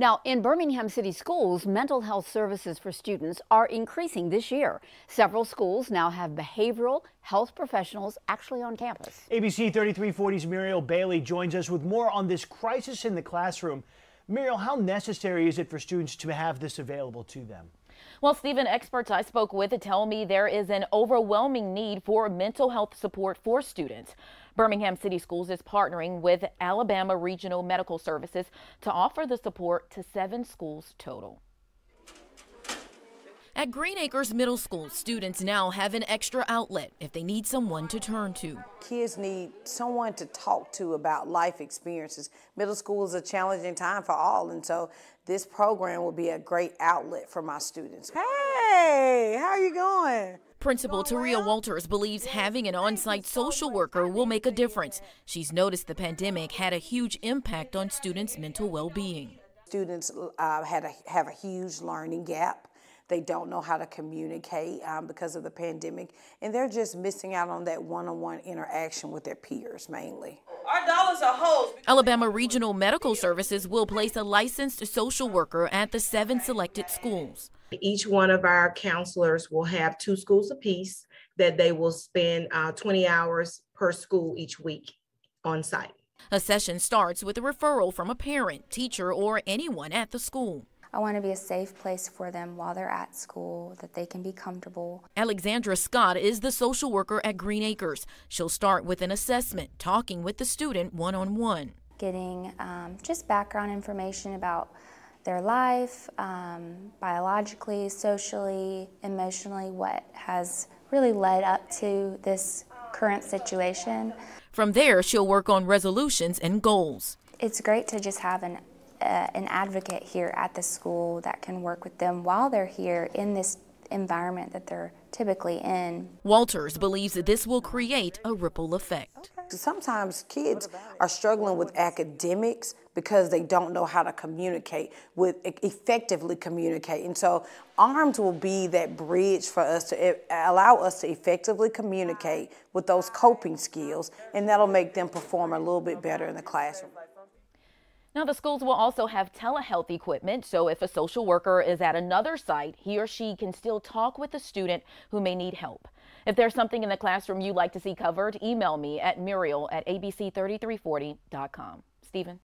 Now, in Birmingham City schools, mental health services for students are increasing this year. Several schools now have behavioral health professionals actually on campus. ABC 3340's Muriel Bailey joins us with more on this crisis in the classroom. Muriel, how necessary is it for students to have this available to them? Well, Stephen, experts I spoke with tell me there is an overwhelming need for mental health support for students. Birmingham City Schools is partnering with Alabama Regional Medical Services to offer the support to seven schools total. At Green Acres Middle School, students now have an extra outlet if they need someone to turn to. Kids need someone to talk to about life experiences. Middle school is a challenging time for all, and so this program will be a great outlet for my students. Hey, how are you going? Principal Taria Walters believes having an on site social worker will make a difference. She's noticed the pandemic had a huge impact on students' mental well being. Students uh, had a, have a huge learning gap. They don't know how to communicate um, because of the pandemic, and they're just missing out on that one on one interaction with their peers mainly. Our dollars are holes. Alabama Regional Medical Services will place a licensed social worker at the seven selected schools. Each one of our counselors will have two schools apiece that they will spend uh, 20 hours per school each week on site. A session starts with a referral from a parent, teacher, or anyone at the school. I want to be a safe place for them while they're at school, that they can be comfortable. Alexandra Scott is the social worker at Green Acres. She'll start with an assessment, talking with the student one on one. Getting um, just background information about their life, um, biologically, socially, emotionally, what has really led up to this current situation. From there, she'll work on resolutions and goals. It's great to just have an, uh, an advocate here at the school that can work with them while they're here in this environment that they're typically in. Walters believes that this will create a ripple effect. Sometimes kids are struggling with academics because they don't know how to communicate with effectively communicate. And so ARMS will be that bridge for us to allow us to effectively communicate with those coping skills and that'll make them perform a little bit better in the classroom. Now, the schools will also have telehealth equipment, so if a social worker is at another site, he or she can still talk with the student who may need help. If there's something in the classroom you'd like to see covered, email me at muriel at abc3340.com. Stephen?